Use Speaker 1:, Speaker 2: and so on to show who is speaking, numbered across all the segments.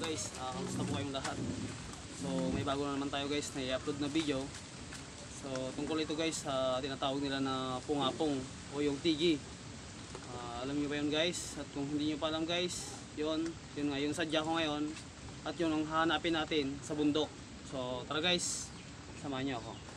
Speaker 1: guys, uh, kamusta po kayong lahat? So may bago na naman tayo guys na i-upload na video. So tungkol ito guys sa tinatawag nila na pungapong o yung tigi. Ah, alam niyo ba yun guys? At kung hindi niyo pa alam guys, yun, yun nga yung sadya ko ngayon. At yun ang hanapin natin sa bundok. So tara guys, samahan niyo ako.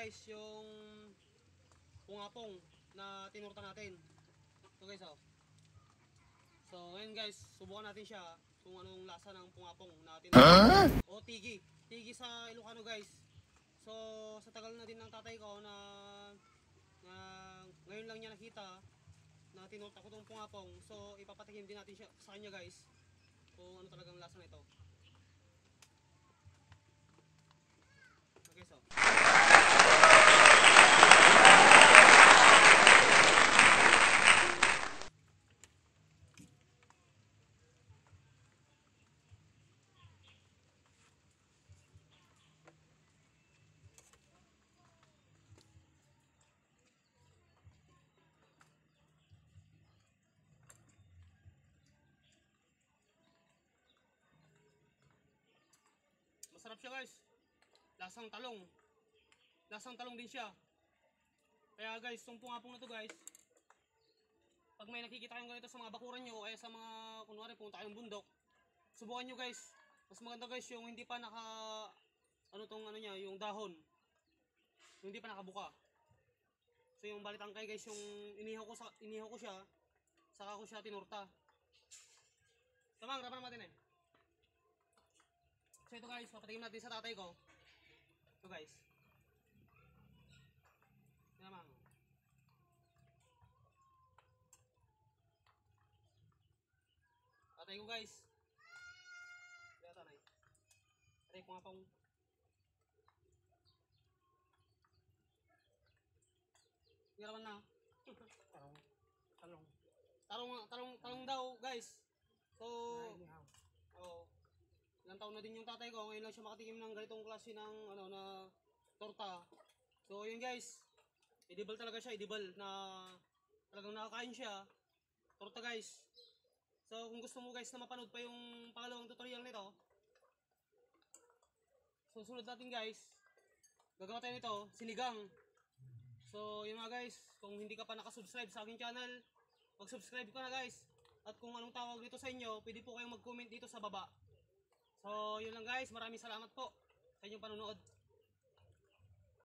Speaker 1: Guys yung pungapong na tinurta natin. So guys oh. So ngayon guys, subukan natin siya kung anong lasa ng pungapong na tinurta. O tigi. Tigi sa Ilocano guys. So sa tagal na din ng tatay ko na, na ngayon lang niya nakita na tinurta ko tong pungapong. So ipapatikim din natin siya sa kanya guys kung ano talagang lasa nito. Masarap siya guys. Lasang talong. Lasang talong din siya. Kaya guys, itong pungapong na to guys, pag may nakikita kayong ganito sa mga bakuran nyo o kaya sa mga, kunwari, pumunta kayong bundok, subukan nyo guys. Mas maganda guys yung hindi pa naka, ano tong ano niya, yung dahon. Yung hindi pa nakabuka. So yung balitangkay guys, yung inihaw ko, sa, inihaw ko siya, saka ko siya tinurta. Tamang, rapan natin eh. So ito guys, papatingin natin sa tatay ko. Ito guys. Ito naman. Tatay ko guys. Kaya tatay. Tatay ko nga pong. Hindi naman na.
Speaker 2: Talong. Talong.
Speaker 1: Talong, talong, talong daw guys. So, taon na din yung tatay ko. Ngayon lang siya makatikim ng ganitong klase ng ano na torta. So yun guys. Edible talaga siya. Edible na talagang nakakain siya. Torta guys. So kung gusto mo guys na mapanood pa yung pangalawang tutorial nito. Susunod natin guys. Gagawa tayo nito. Sinigang. So yun mga guys. Kung hindi ka pa nakasubscribe sa aking channel. Mag-subscribe ka na guys. At kung anong tawag dito sa inyo, pwede po kayong mag-comment dito sa baba. So, yun lang guys. Maraming salamat po sa inyong panonood.